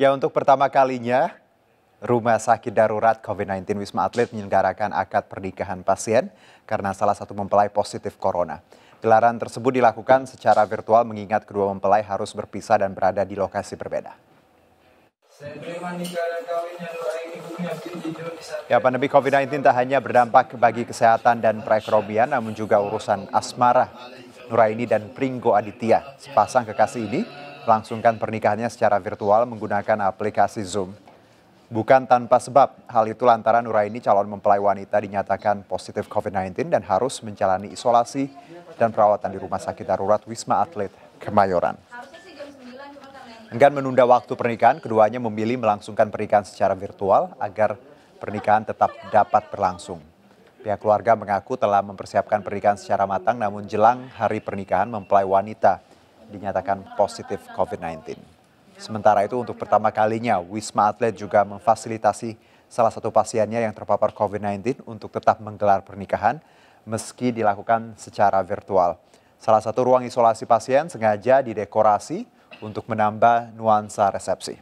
Ya untuk pertama kalinya, Rumah Sakit Darurat COVID-19 Wisma Atlet menyelenggarakan akad pernikahan pasien karena salah satu mempelai positif corona. Gelaran tersebut dilakukan secara virtual mengingat kedua mempelai harus berpisah dan berada di lokasi berbeda. Ya, pandemi COVID-19 tak hanya berdampak bagi kesehatan dan perekonomian, namun juga urusan asmara. Nuraini dan Pringgo Aditya, sepasang kekasih ini, melangsungkan pernikahannya secara virtual menggunakan aplikasi Zoom. Bukan tanpa sebab, hal itu lantaran Nuraini calon mempelai wanita dinyatakan positif COVID-19 dan harus menjalani isolasi dan perawatan di Rumah Sakit Darurat Wisma Atlet Kemayoran. Enggan menunda waktu pernikahan, keduanya memilih melangsungkan pernikahan secara virtual agar pernikahan tetap dapat berlangsung. Pihak keluarga mengaku telah mempersiapkan pernikahan secara matang namun jelang hari pernikahan mempelai wanita dinyatakan positif COVID-19. Sementara itu untuk pertama kalinya Wisma Atlet juga memfasilitasi salah satu pasiennya yang terpapar COVID-19 untuk tetap menggelar pernikahan meski dilakukan secara virtual. Salah satu ruang isolasi pasien sengaja didekorasi untuk menambah nuansa resepsi.